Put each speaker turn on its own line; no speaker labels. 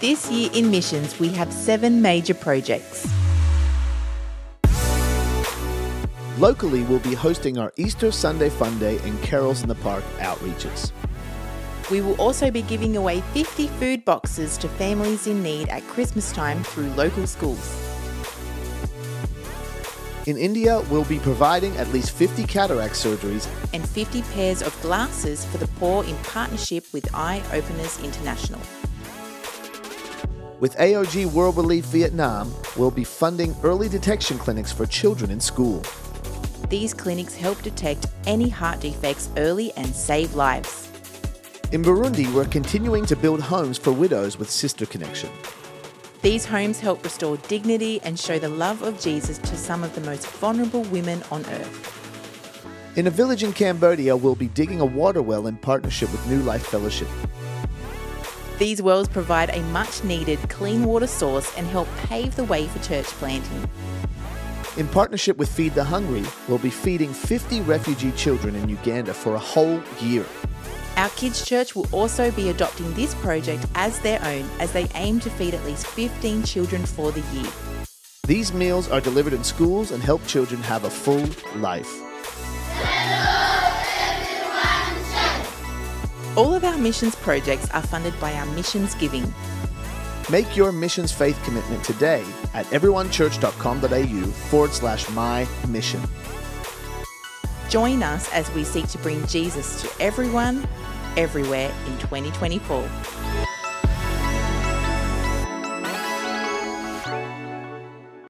This year in missions, we have seven major projects.
Locally, we'll be hosting our Easter Sunday Fun Day and Carols in the Park outreaches.
We will also be giving away 50 food boxes to families in need at Christmas time through local schools.
In India, we'll be providing at least 50 cataract surgeries
and 50 pairs of glasses for the poor in partnership with Eye Openers International.
With AOG World Relief Vietnam, we'll be funding early detection clinics for children in school.
These clinics help detect any heart defects early and save lives.
In Burundi, we're continuing to build homes for widows with Sister Connection.
These homes help restore dignity and show the love of Jesus to some of the most vulnerable women on earth.
In a village in Cambodia, we'll be digging a water well in partnership with New Life Fellowship.
These wells provide a much needed clean water source and help pave the way for church planting.
In partnership with Feed the Hungry, we'll be feeding 50 refugee children in Uganda for a whole year.
Our kids' church will also be adopting this project as their own as they aim to feed at least 15 children for the year.
These meals are delivered in schools and help children have a full life.
All of our missions projects are funded by our missions giving.
Make your missions faith commitment today at everyonechurch.com.au forward slash my mission.
Join us as we seek to bring Jesus to everyone, everywhere in 2024.